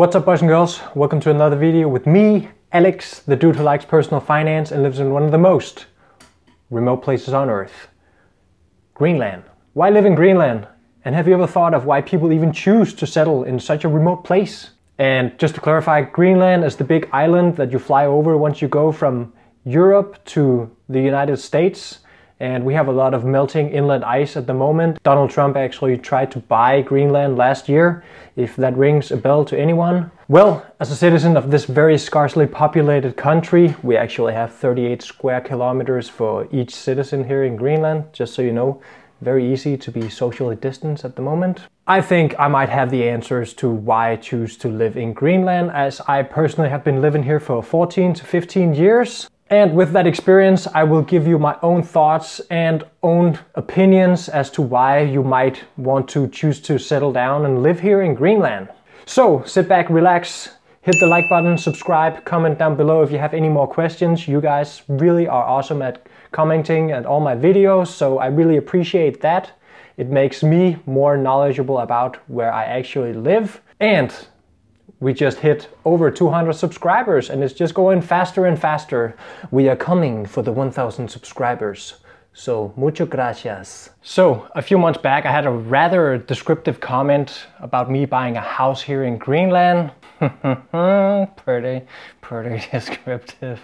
What's up boys and girls? Welcome to another video with me, Alex, the dude who likes personal finance and lives in one of the most remote places on earth. Greenland. Why live in Greenland? And have you ever thought of why people even choose to settle in such a remote place? And just to clarify, Greenland is the big island that you fly over once you go from Europe to the United States and we have a lot of melting inland ice at the moment. Donald Trump actually tried to buy Greenland last year, if that rings a bell to anyone. Well, as a citizen of this very scarcely populated country, we actually have 38 square kilometers for each citizen here in Greenland, just so you know. Very easy to be socially distanced at the moment. I think I might have the answers to why I choose to live in Greenland, as I personally have been living here for 14 to 15 years. And with that experience, I will give you my own thoughts and own opinions as to why you might want to choose to settle down and live here in Greenland. So sit back, relax, hit the like button, subscribe, comment down below if you have any more questions. You guys really are awesome at commenting and all my videos, so I really appreciate that. It makes me more knowledgeable about where I actually live. And we just hit over 200 subscribers and it's just going faster and faster. We are coming for the 1000 subscribers. So, mucho gracias. So, a few months back, I had a rather descriptive comment about me buying a house here in Greenland. pretty, pretty descriptive.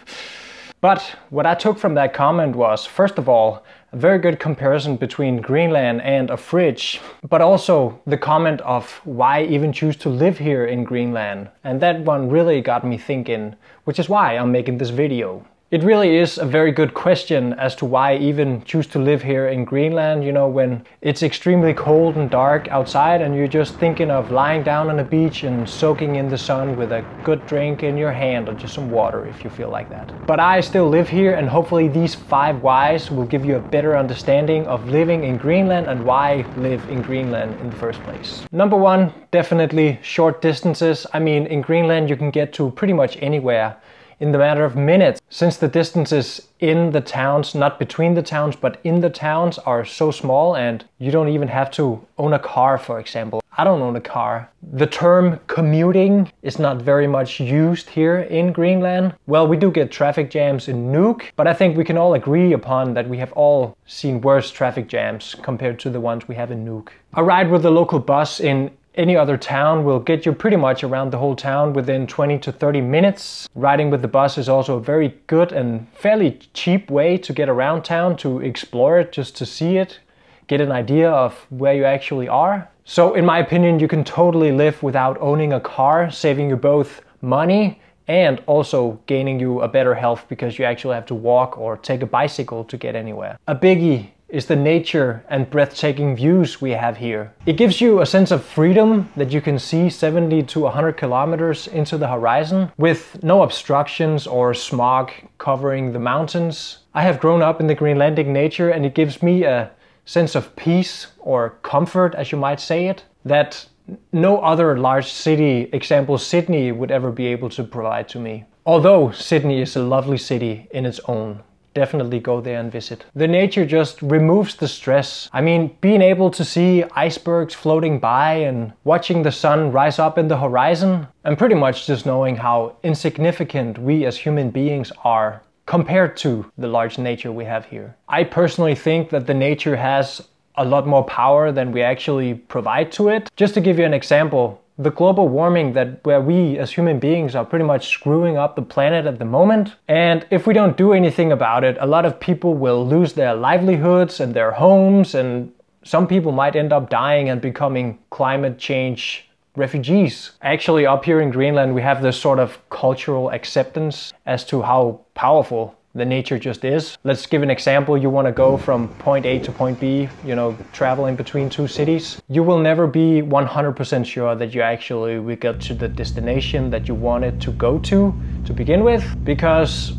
But what I took from that comment was, first of all, very good comparison between Greenland and a fridge, but also the comment of why even choose to live here in Greenland. And that one really got me thinking, which is why I'm making this video. It really is a very good question as to why I even choose to live here in Greenland, you know, when it's extremely cold and dark outside and you're just thinking of lying down on the beach and soaking in the sun with a good drink in your hand or just some water if you feel like that. But I still live here and hopefully these five whys will give you a better understanding of living in Greenland and why live in Greenland in the first place. Number one, definitely short distances. I mean, in Greenland you can get to pretty much anywhere in the matter of minutes, since the distances in the towns, not between the towns, but in the towns are so small and you don't even have to own a car, for example. I don't own a car. The term commuting is not very much used here in Greenland. Well, we do get traffic jams in Nuuk, but I think we can all agree upon that we have all seen worse traffic jams compared to the ones we have in Nuuk. A ride with the local bus in any other town will get you pretty much around the whole town within 20 to 30 minutes. Riding with the bus is also a very good and fairly cheap way to get around town, to explore it, just to see it, get an idea of where you actually are. So in my opinion, you can totally live without owning a car, saving you both money and also gaining you a better health because you actually have to walk or take a bicycle to get anywhere. A biggie is the nature and breathtaking views we have here. It gives you a sense of freedom that you can see 70 to 100 kilometers into the horizon with no obstructions or smog covering the mountains. I have grown up in the Greenlandic nature and it gives me a sense of peace or comfort, as you might say it, that no other large city, example Sydney, would ever be able to provide to me. Although Sydney is a lovely city in its own definitely go there and visit. The nature just removes the stress. I mean, being able to see icebergs floating by and watching the sun rise up in the horizon, and pretty much just knowing how insignificant we as human beings are compared to the large nature we have here. I personally think that the nature has a lot more power than we actually provide to it. Just to give you an example, the global warming that where we as human beings are pretty much screwing up the planet at the moment. And if we don't do anything about it, a lot of people will lose their livelihoods and their homes and some people might end up dying and becoming climate change refugees. Actually, up here in Greenland, we have this sort of cultural acceptance as to how powerful the nature just is. Let's give an example. You want to go from point A to point B, you know, traveling between two cities. You will never be 100% sure that you actually will get to the destination that you wanted to go to to begin with because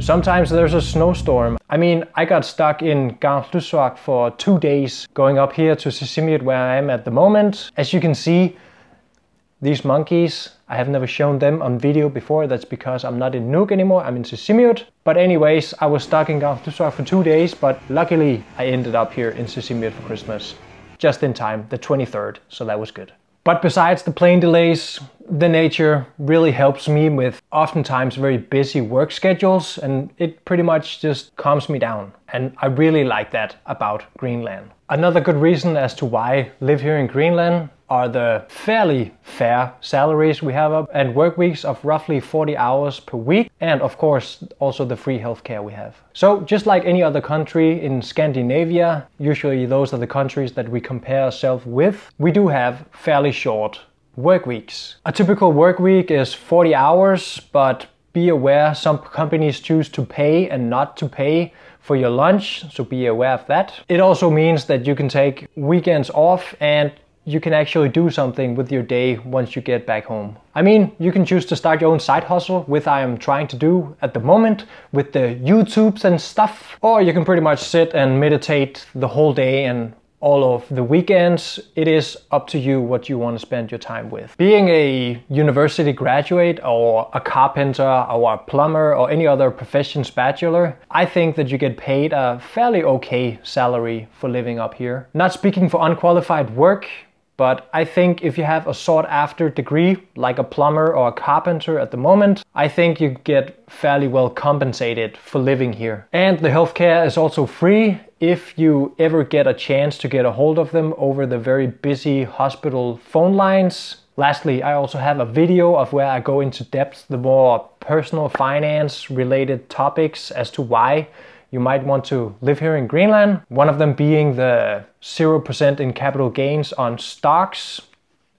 Sometimes there's a snowstorm. I mean, I got stuck in Kangerlussuaq for two days going up here to Sisimiut where I am at the moment. As you can see, these monkeys, I have never shown them on video before. That's because I'm not in Nuuk anymore. I'm in Sisimiut. But anyways, I was stuck in Kangerlussuaq for two days, but luckily I ended up here in Sisimiut for Christmas. Just in time, the 23rd, so that was good. But besides the plane delays, the nature really helps me with oftentimes very busy work schedules and it pretty much just calms me down. And I really like that about Greenland. Another good reason as to why I live here in Greenland are the fairly fair salaries we have and work weeks of roughly 40 hours per week and of course also the free healthcare we have. So just like any other country in Scandinavia, usually those are the countries that we compare ourselves with, we do have fairly short work weeks. A typical work week is 40 hours, but be aware some companies choose to pay and not to pay for your lunch, so be aware of that. It also means that you can take weekends off and you can actually do something with your day once you get back home. I mean, you can choose to start your own side hustle, which I am trying to do at the moment with the YouTubes and stuff. Or you can pretty much sit and meditate the whole day and all of the weekends. It is up to you what you want to spend your time with. Being a university graduate or a carpenter or a plumber or any other professions bachelor, I think that you get paid a fairly okay salary for living up here. Not speaking for unqualified work, but I think if you have a sought after degree, like a plumber or a carpenter at the moment, I think you get fairly well compensated for living here. And the healthcare is also free if you ever get a chance to get a hold of them over the very busy hospital phone lines. Lastly, I also have a video of where I go into depth the more personal finance related topics as to why you might want to live here in Greenland. One of them being the 0% in capital gains on stocks.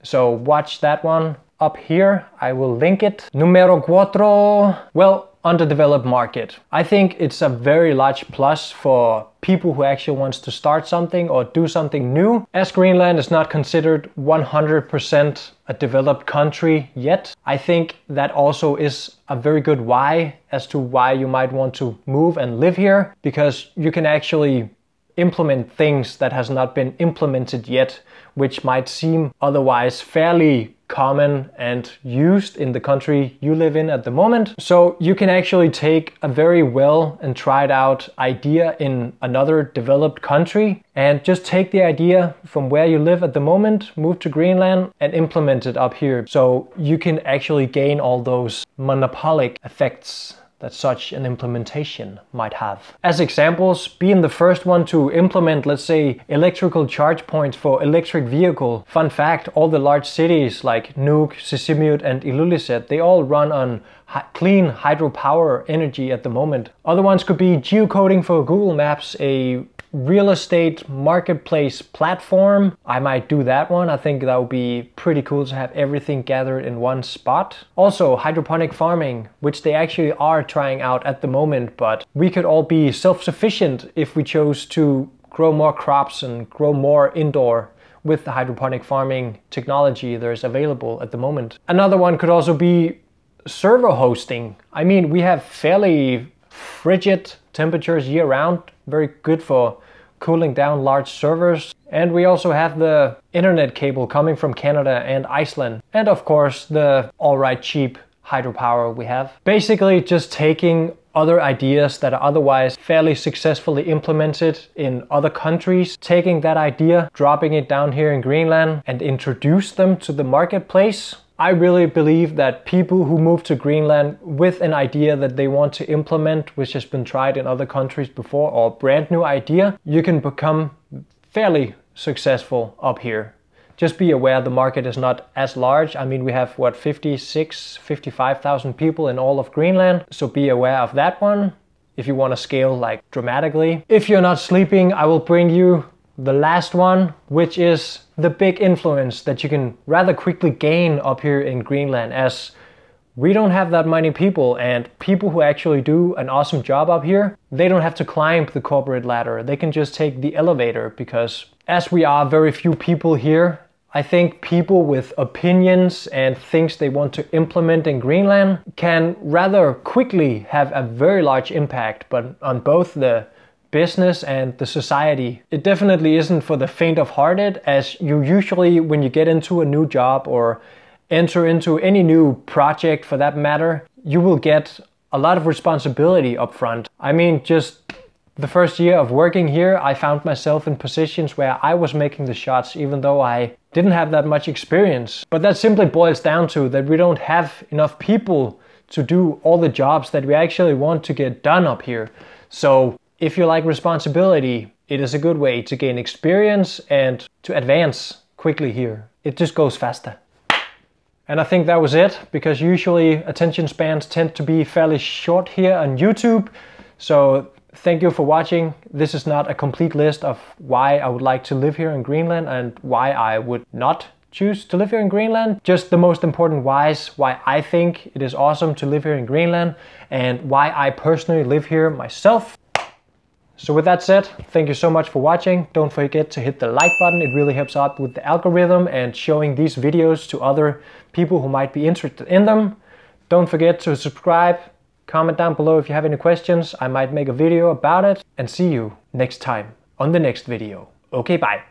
So watch that one up here. I will link it. Numero cuatro. Well, underdeveloped market. I think it's a very large plus for people who actually wants to start something or do something new. As Greenland is not considered 100% a developed country yet, I think that also is a very good why as to why you might want to move and live here because you can actually implement things that has not been implemented yet which might seem otherwise fairly common and used in the country you live in at the moment. So you can actually take a very well and tried out idea in another developed country and just take the idea from where you live at the moment, move to Greenland and implement it up here. So you can actually gain all those monopolic effects that such an implementation might have. As examples, being the first one to implement, let's say, electrical charge points for electric vehicle. Fun fact, all the large cities like Nuuk, Sisimiut and Ilulissat, they all run on clean hydropower energy at the moment. Other ones could be geocoding for Google Maps, a real estate marketplace platform. I might do that one. I think that would be pretty cool to have everything gathered in one spot. Also, hydroponic farming, which they actually are trying out at the moment, but we could all be self-sufficient if we chose to grow more crops and grow more indoor with the hydroponic farming technology that is available at the moment. Another one could also be server hosting. I mean, we have fairly frigid temperatures year round, very good for cooling down large servers. And we also have the internet cable coming from Canada and Iceland. And of course, the alright cheap hydropower we have. Basically just taking other ideas that are otherwise fairly successfully implemented in other countries, taking that idea, dropping it down here in Greenland and introduce them to the marketplace I really believe that people who move to Greenland with an idea that they want to implement, which has been tried in other countries before, or brand new idea, you can become fairly successful up here. Just be aware the market is not as large. I mean, we have what 56, 55,000 people in all of Greenland. So be aware of that one if you want to scale like dramatically. If you're not sleeping, I will bring you the last one, which is the big influence that you can rather quickly gain up here in Greenland as we don't have that many people and people who actually do an awesome job up here, they don't have to climb the corporate ladder. They can just take the elevator because as we are very few people here, I think people with opinions and things they want to implement in Greenland can rather quickly have a very large impact but on both the business and the society. It definitely isn't for the faint of hearted as you usually when you get into a new job or enter into any new project for that matter, you will get a lot of responsibility up front. I mean just the first year of working here, I found myself in positions where I was making the shots even though I didn't have that much experience. But that simply boils down to that we don't have enough people to do all the jobs that we actually want to get done up here. So if you like responsibility, it is a good way to gain experience and to advance quickly here. It just goes faster. And I think that was it because usually attention spans tend to be fairly short here on YouTube. So thank you for watching. This is not a complete list of why I would like to live here in Greenland and why I would not choose to live here in Greenland. Just the most important whys why I think it is awesome to live here in Greenland and why I personally live here myself. So with that said, thank you so much for watching. Don't forget to hit the like button. It really helps out with the algorithm and showing these videos to other people who might be interested in them. Don't forget to subscribe, comment down below if you have any questions. I might make a video about it and see you next time on the next video. Okay, bye.